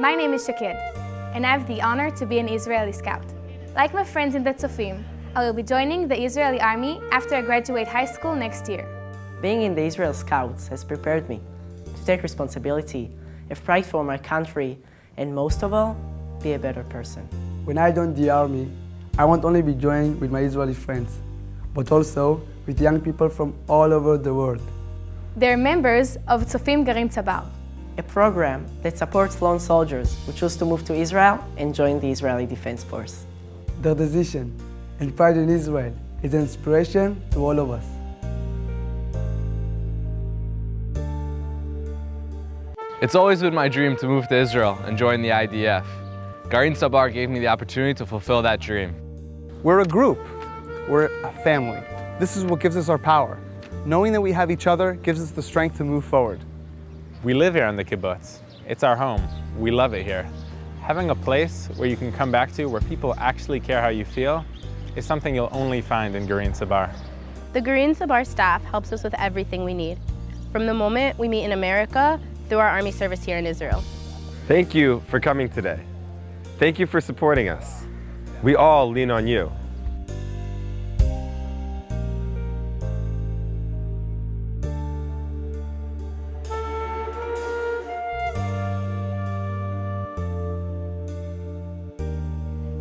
My name is Shakir, and I have the honor to be an Israeli scout. Like my friends in the Tzofim, I will be joining the Israeli army after I graduate high school next year. Being in the Israel Scouts has prepared me to take responsibility, have pride for my country, and most of all, be a better person. When I join the army, I won't only be joining with my Israeli friends, but also with young people from all over the world. They're members of Tzofim Garin Tzabar, a program that supports lone soldiers who choose to move to Israel and join the Israeli Defense Force. Their decision and pride in Israel is an inspiration to all of us. It's always been my dream to move to Israel and join the IDF. Garin Tzabar gave me the opportunity to fulfill that dream. We're a group. We're a family. This is what gives us our power. Knowing that we have each other gives us the strength to move forward. We live here on the kibbutz. It's our home. We love it here. Having a place where you can come back to where people actually care how you feel is something you'll only find in Garin Tzabar. The Garin Tzabar staff helps us with everything we need, from the moment we meet in America through our Army service here in Israel. Thank you for coming today. Thank you for supporting us. We all lean on you.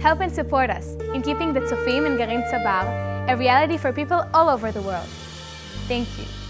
Help and support us in keeping the Tzofim and Garin Tzabar a reality for people all over the world. Thank you.